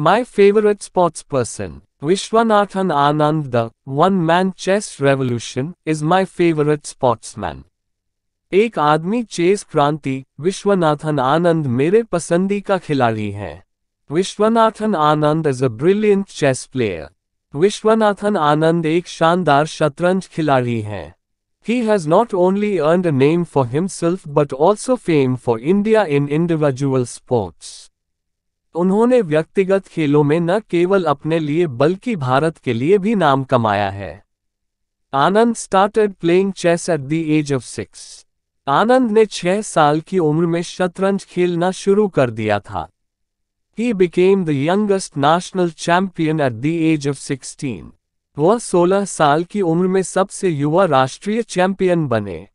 My favorite sports person, Vishwanathan Anand, the one man chess revolution, is my favorite sportsman. एक आदमी chess क्रांति विश्वनाथन आनंद मेरे पसंदी का खिलाड़ी हैं Vishwanathan Anand is a brilliant chess player Vishwanathan Anand एक शानदार शतरंज खिलाड़ी हैं He has not only earned a name for himself but also fame for India in individual sports. उन्होंने व्यक्तिगत खेलों में न केवल अपने लिए बल्कि भारत के लिए भी नाम कमाया है। Anand started playing chess at the age of six Anand ने छह साल की उम्र में शतरंज खेलना शुरू कर दिया था। He became the youngest national champion at the age of sixteen वह 16 साल की उम्र में सबसे युवा राष्ट्रीय चैंपियन बने।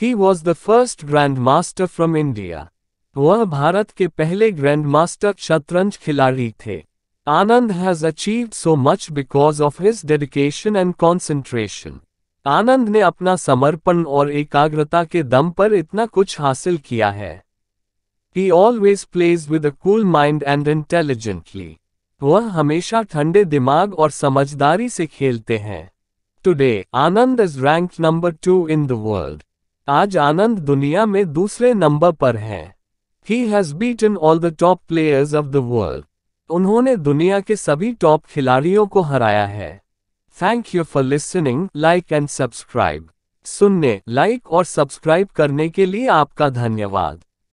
He was the first grand master from India वह भारत के पहले ग्रैंड मास्टर शतरंज खिलाड़ी थे। Anand has achieved so much because of his dedication and concentration Anand ने अपना समर्पण और एकाग्रता के दम पर इतना कुछ हासिल किया है। He always plays with a cool mind and intelligently वह हमेशा ठंडे दिमाग और समझदारी से खेलते हैं। Today Anand is rank number two in the world आज आनंद दुनिया में दूसरे नंबर पर हैं। He has beaten all the top players of the world उन्होंने दुनिया के सभी टॉप खिलाड़ियों को हराया है। Thank you for listening like and subscribe सुनने लाइक और सब्सक्राइब करने के लिए आपका धन्यवाद।